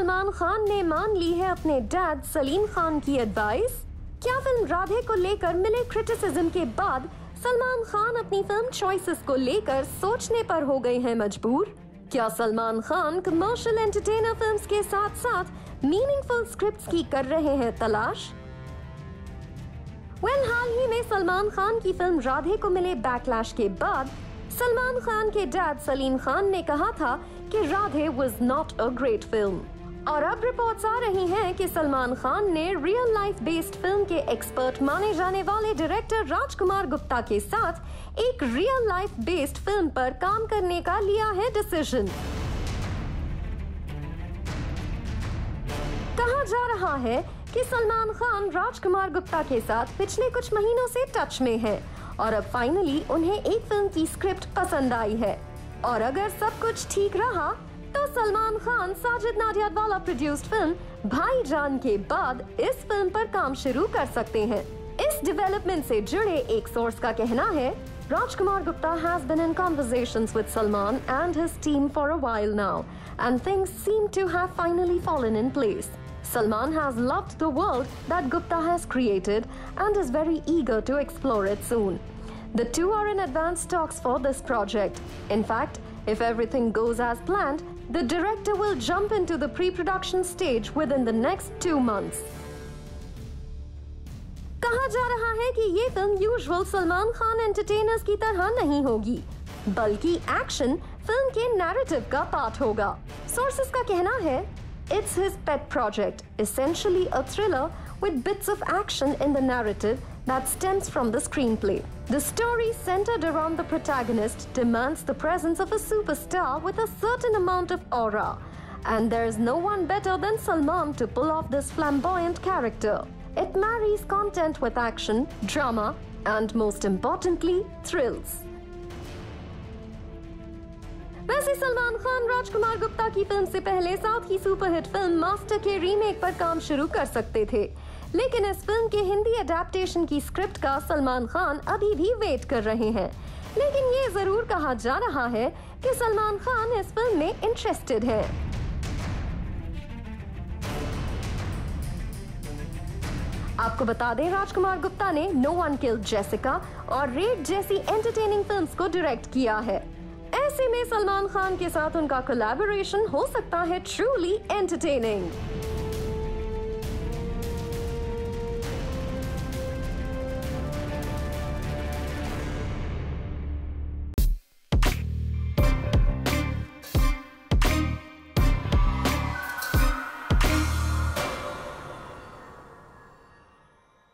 सलमान खान ने मान ली है अपने डैड सलीम खान की एडवाइस क्या फ़िल्म राधे को लेकर मिले क्रिटिसिज्म के बाद सलमान खान अपनी फ़िल्म चॉइसेस को लेकर सोचने पर हो गए हैं मजबूर? क्या Salman Khan commercial entertainer films के साथ साथ मीनिंगफुल स्क्रिप्ट्स की कर रहे हैं तलाश? वेल हाल ही में सलमान खान की फ़िल्म राधे को मिले बैकलैश के बाद, सलमान खान के डैड सलीम खान ने कहा था कि Radhe was not a great film और अब रिपोर्ट्स आ रही हैं कि सलमान खान ने रियल लाइफ बेस्ड फ़िल्म के एक्सपर्ट माने जाने वाले डायरेक्टर राजकुमार गुप्ता के साथ एक रियल लाइफ बेस्ड फ़िल्म पर काम करने का लिया है डिसीज़न कहा जा रहा है कि सलमान खान राजकुमार गुप्ता के साथ पिछले कुछ महीनों से टच में है और अब फाइनली उन्हें एक फ़िल्म की स्क्रिप्ट पसंद आई है। और अगर सब कुछ ठीक रहा सलमान खान, साजिद नाडियाड वाला प्रोड्यूस्ड फ़िल्म भाई जान के बाद इस फ़िल्म पर काम शुरू कर सकते हैं। इस डेवलपमेंट से जुड़े एक सोर्स का कहना है, Rajkumar Gupta has been in conversation with Salman and his team for a while now and things seem to have finally fallen in place Salman has loved the world that Gupta has created and is very eager to explore it soon the two are in advance talks for this project in fact if everything goes as planned, the director will jump into the pre-production stage within the next two months. कहा जा रहा है कि ये film usual Salman Khan entertainers की तरह नहीं होगी बल्कि एक्शन फिल्म के नैरेटिव का पार्ट होगा सोर्सेस का कहना है It's his pet project, essentially a thriller with bits of action in the narrative that stems from the screenplay. The story, centered around the protagonist, demands the presence of a superstar with a certain amount of aura. And there's no one better than Salman to pull off this flamboyant character. It marries content with action, drama, and most importantly, thrills. वैसे सलमान खान राजकुमार गुप्ता की film से पहले south की superhit film master के remake पर काम शुरू कर सकते थे लेकिन इस फ़िल्म के हिंदी अडेप्टेशन की स्क्रिप्ट का सलमान खान अभी भी वेट कर रहे हैं। लेकिन ये ज़रूर कहा जा रहा है कि सलमान खान इस फ़िल्म में इंटरेस्टेड है। आपको बता दें, राजकुमार गुप्ता ने नो वन किल जेसिका और रेड जैसी एंटरटेनिंग फिल्म्स को डायरेक्ट किया है। ऐसे में सलमान खान के साथ उनका कोलैबोरेशन हो सकता है ट्रूली एंटरटेनिंग